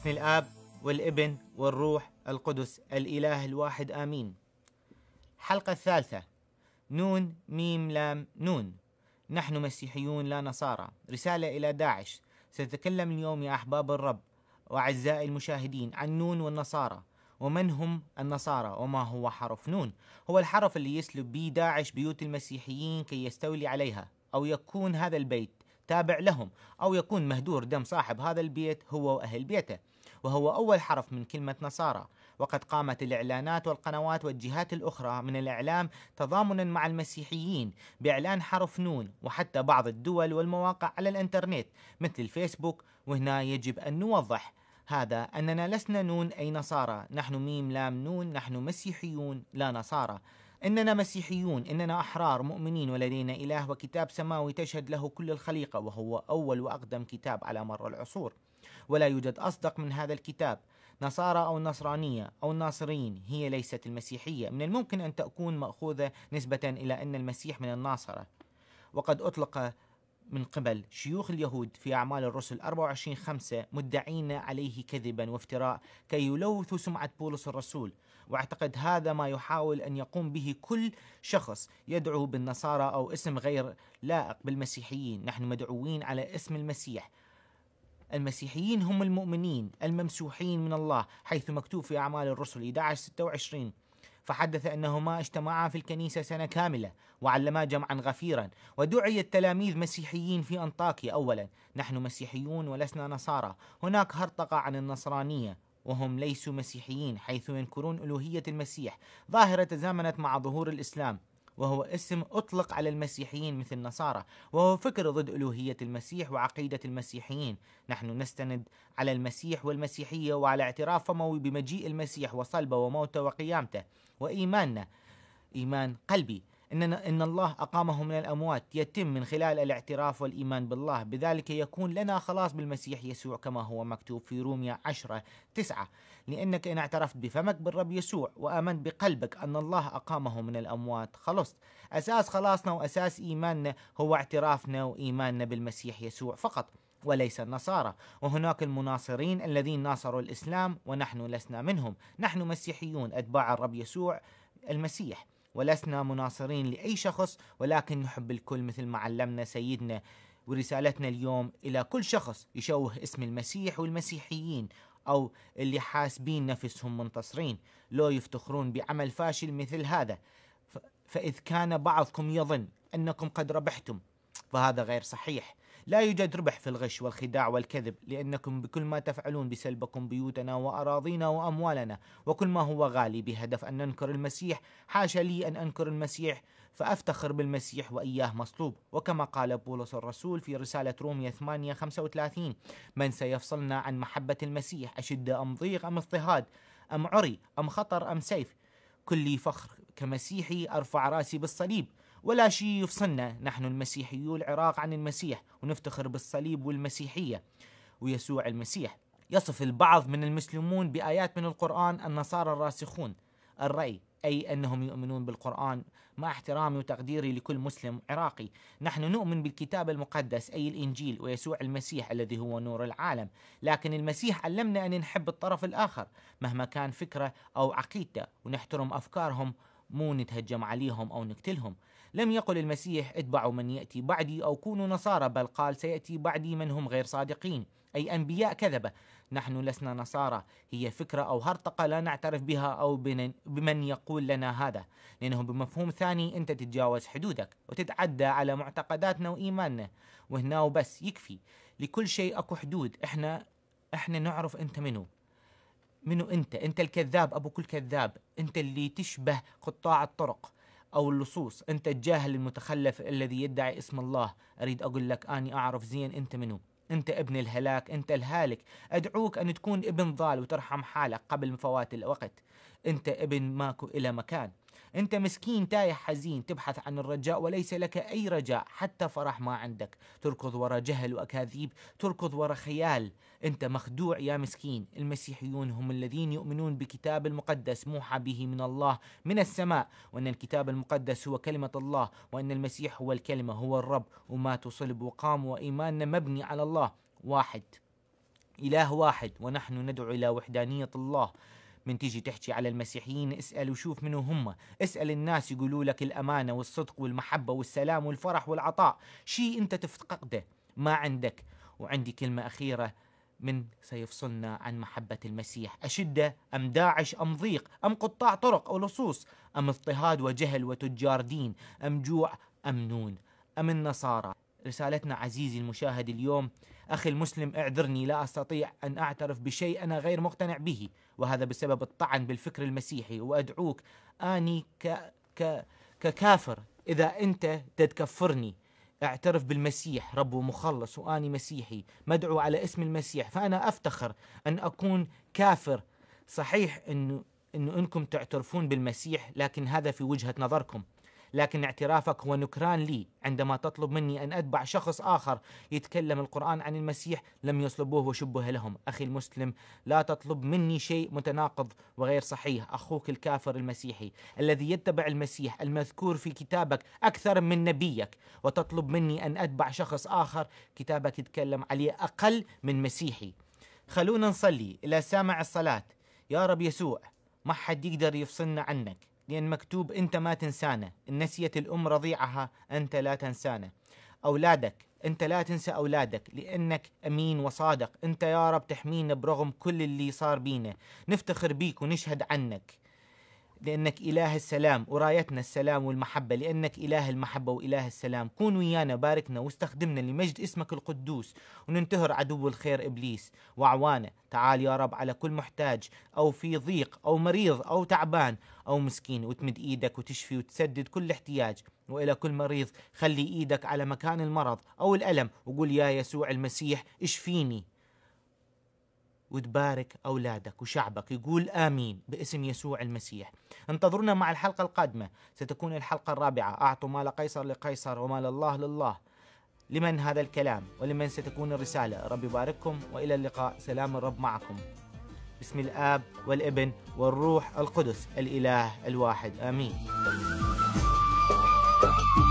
باسم الآب. والإبن والروح القدس الإله الواحد آمين. الحلقة الثالثه نون ميم لام نون. نحن مسيحيون لا نصارى. رسالة إلى داعش. سنتكلم اليوم يا أحباب الرب وأعزائي المشاهدين عن نون والنصارى. ومن هم النصارى؟ وما هو حرف نون؟ هو الحرف اللي يسلب به داعش بيوت المسيحيين كي يستولي عليها. أو يكون هذا البيت تابع لهم. أو يكون مهدور دم صاحب هذا البيت هو وأهل بيته. وهو أول حرف من كلمة نصارى. وقد قامت الإعلانات والقنوات والجهات الأخرى من الإعلام تضامنا مع المسيحيين بإعلان حرف نون وحتى بعض الدول والمواقع على الإنترنت مثل الفيسبوك وهنا يجب أن نوضح هذا أننا لسنا نون أي نصارى. نحن ميم لام نون نحن مسيحيون لا نصارى. إننا مسيحيون إننا أحرار مؤمنين ولدينا إله وكتاب سماوي تشهد له كل الخليقة وهو أول وأقدم كتاب على مر العصور. ولا يوجد أصدق من هذا الكتاب. نصارى أو النصرانية أو الناصرين هي ليست المسيحية. من الممكن أن تكون مأخوذة نسبة إلى أن المسيح من الناصرة. وقد أطلق من قبل شيوخ اليهود في أعمال الرسل 24 خمسة مدعين عليه كذبا وافتراء كي يلوثوا سمعة بولس الرسول. وأعتقد هذا ما يحاول أن يقوم به كل شخص يدعو بالنصارى أو اسم غير لائق بالمسيحيين. نحن مدعوين على اسم المسيح. المسيحيين هم المؤمنين الممسوحين من الله حيث مكتوب في أعمال الرسل 11 26 فحدث أنهما اجتمعا في الكنيسة سنة كاملة وعلما جمعا غفيرا. ودعي التلاميذ مسيحيين في أنطاكيا. أولا نحن مسيحيون ولسنا نصارى. هناك هرطقة عن النصرانية وهم ليسوا مسيحيين حيث ينكرون ألوهية المسيح. ظاهرة تزامنت مع ظهور الإسلام. وهو اسم أطلق على المسيحيين مثل النصارى وهو فكر ضد ألوهية المسيح وعقيدة المسيحيين. نحن نستند على المسيح والمسيحية وعلى اعتراف فموي بمجيء المسيح وصلبه وموته وقيامته. وإيماننا إيمان قلبي إن, إن الله أقامه من الأموات يتم من خلال الاعتراف والإيمان بالله. بذلك يكون لنا خلاص بالمسيح يسوع كما هو مكتوب في روميا عشرة تسعة. لأنك إن اعترفت بفمك بالرب يسوع وآمنت بقلبك أن الله أقامه من الأموات. خلصت أساس خلاصنا وأساس إيماننا هو اعترافنا وإيماننا بالمسيح يسوع فقط وليس النصارى. وهناك المناصرين الذين ناصروا الإسلام ونحن لسنا منهم. نحن مسيحيون أتباع الرب يسوع المسيح. ولسنا مناصرين لأي شخص ولكن نحب الكل مثل ما علمنا سيدنا ورسالتنا اليوم إلى كل شخص يشوه اسم المسيح والمسيحيين أو اللي حاسبين نفسهم منتصرين. لو يفتخرون بعمل فاشل مثل هذا فإذ كان بعضكم يظن أنكم قد ربحتم فهذا غير صحيح. لا يوجد ربح في الغش والخداع والكذب لأنكم بكل ما تفعلون بسلبكم بيوتنا وأراضينا وأموالنا وكل ما هو غالي بهدف أن ننكر المسيح. حاشا لي أن أنكر المسيح فأفتخر بالمسيح وإياه مصلوب. وكما قال بولس الرسول في رسالة رومية 8 35 من سيفصلنا عن محبة المسيح أشد أم ضيق أم اضطهاد؟ أم عري أم خطر أم سيف؟ كلي فخر كمسيحي أرفع رأسي بالصليب. ولا شيء يفصلنا. نحن المسيحيو العراق عن المسيح ونفتخر بالصليب والمسيحية. ويسوع المسيح. يصف البعض من المسلمون بآيات من القرآن النصارى الراسخون. الرأي أي أنهم يؤمنون بالقرآن مع احترامي وتقديري لكل مسلم عراقي. نحن نؤمن بالكتاب المقدس أي الإنجيل ويسوع المسيح الذي هو نور العالم. لكن المسيح علمنا أن نحب الطرف الآخر مهما كان فكرة أو عقيدته ونحترم أفكارهم مو نتهجم عليهم أو نقتلهم. لم يقل المسيح اتبعوا من يأتي بعدي أو كونوا نصارى بل قال سيأتي بعدي من هم غير صادقين أي أنبياء كذبة. نحن لسنا نصارى هي فكرة أو هرطقة لا نعترف بها أو بمن يقول لنا هذا. لأنه بمفهوم ثاني أنت تتجاوز حدودك وتتعدى على معتقداتنا وإيماننا. وهنا وبس يكفي. لكل شيء أكو حدود إحنا إحنا نعرف أنت منو. منو أنت؟ أنت الكذاب أبو كل كذاب. أنت اللي تشبه قطاع الطرق أو اللصوص. أنت الجاهل المتخلف الذي يدعي اسم الله. أريد أقول لك أني أعرف زين أنت منو. أنت ابن الهلاك أنت الهالك. أدعوك أن تكون ابن ضال وترحم حالك قبل فوات الوقت. أنت ابن ماكو إلى مكان. أنت مسكين تايه حزين تبحث عن الرجاء وليس لك أي رجاء حتى فرح ما عندك. تركض وراء جهل وأكاذيب تركض وراء خيال. أنت مخدوع يا مسكين. المسيحيون هم الذين يؤمنون بكتاب المقدس موحى به من الله من السماء. وأن الكتاب المقدس هو كلمة الله وأن المسيح هو الكلمة هو الرب. ومات وصلب وقام وإيماننا مبني على الله. واحد. إله واحد. ونحن ندعو إلى وحدانية الله. من تيجي تحكي على المسيحيين اسأل وشوف منو هم. اسأل الناس يقولوا لك الأمانة والصدق والمحبة والسلام والفرح والعطاء. شيء أنت تفتقده ما عندك. وعندي كلمة أخيرة من سيفصلنا عن محبة المسيح. أشدة أم داعش أم ضيق أم قطاع طرق أو لصوص؟ أم اضطهاد وجهل وتجار دين أم جوع أم نون أم النصارى؟ رسالتنا عزيزي المشاهد اليوم أخي المسلم اعذرني لا أستطيع أن أعترف بشيء أنا غير مقتنع به وهذا بسبب الطعن بالفكر المسيحي وأدعوك أني ك... ك... ككافر إذا أنت تتكفرني اعترف بالمسيح رب ومخلص وآني مسيحي مدعو على اسم المسيح فأنا أفتخر أن أكون كافر. صحيح إنه إنه أنكم تعترفون بالمسيح لكن هذا في وجهة نظركم. لكن اعترافك هو نكران لي عندما تطلب مني أن أتبع شخص آخر يتكلم القرآن عن المسيح لم يصلبوه وشبه لهم. أخي المسلم لا تطلب مني شيء متناقض وغير صحيح. أخوك الكافر المسيحي الذي يتبع المسيح المذكور في كتابك أكثر من نبيك وتطلب مني أن أتبع شخص آخر كتابك يتكلم عليه أقل من مسيحي. خلونا نصلي. إلى سامع الصلاة يا رب يسوع ما حد يقدر يفصلنا عنك. لأن مكتوب أنت ما تنسانا إن نسيت الأم رضيعها أنت لا تنسانا أولادك أنت لا تنسى أولادك لأنك أمين وصادق. أنت يا رب تحمينا برغم كل اللي صار بينا. نفتخر بيك ونشهد عنك. لأنك إله السلام ورايتنا السلام والمحبة لأنك إله المحبة وإله السلام. كون ويانا باركنا واستخدمنا لمجد اسمك القدوس وننتهر عدو الخير إبليس. وعوانا تعال يا رب على كل محتاج أو في ضيق أو مريض أو تعبان أو مسكين وتمد إيدك وتشفي وتسدد كل احتياج. وإلى كل مريض خلي إيدك على مكان المرض أو الألم وقول يا يسوع المسيح اشفيني. وتبارك أولادك وشعبك يقول آمين باسم يسوع المسيح. انتظرونا مع الحلقة القادمة. ستكون الحلقة الرابعة. أعطوا مال قيصر لقيصر ومال الله لله. لمن هذا الكلام؟ ولمن ستكون الرسالة؟ رب يبارككم وإلى اللقاء. سلام الرب معكم. بسم الآب والابن والروح القدس الإله الواحد. آمين. thank you